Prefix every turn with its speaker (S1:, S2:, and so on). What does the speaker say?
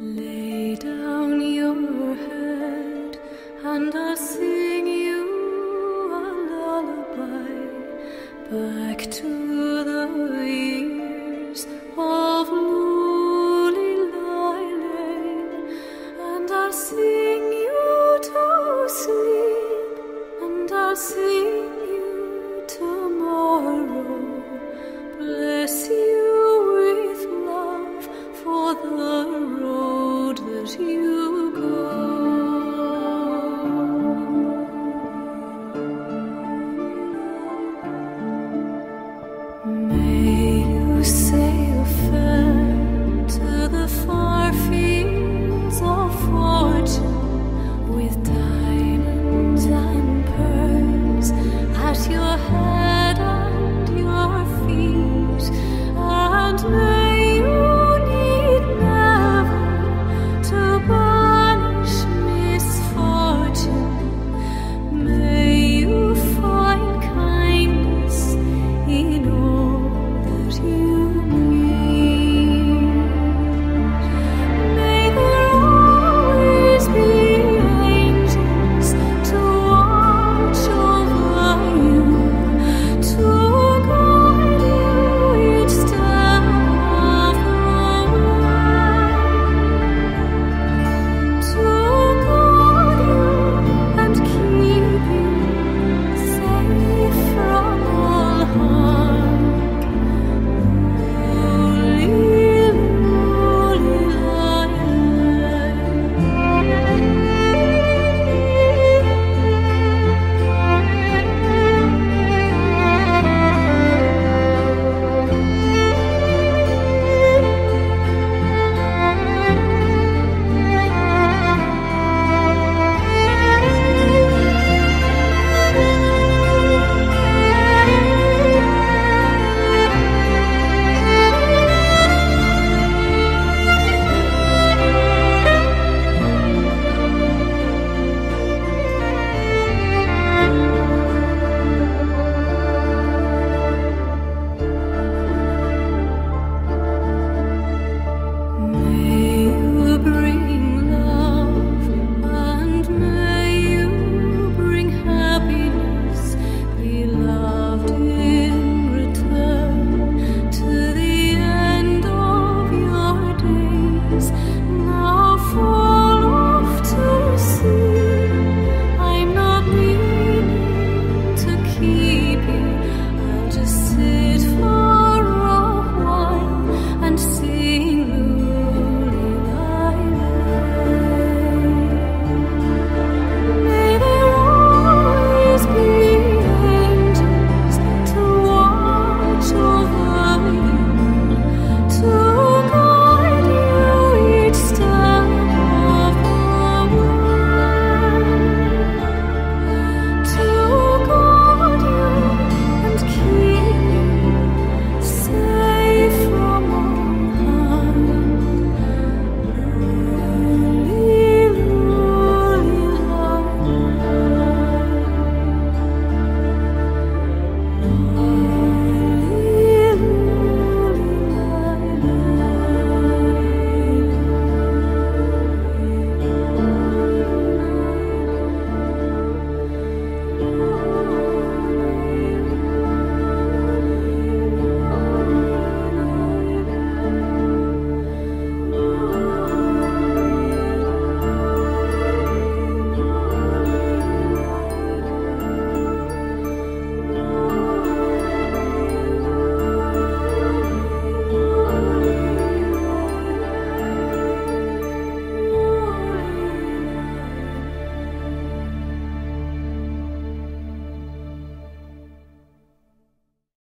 S1: Lay down your head and I'll sing you a lullaby. Back to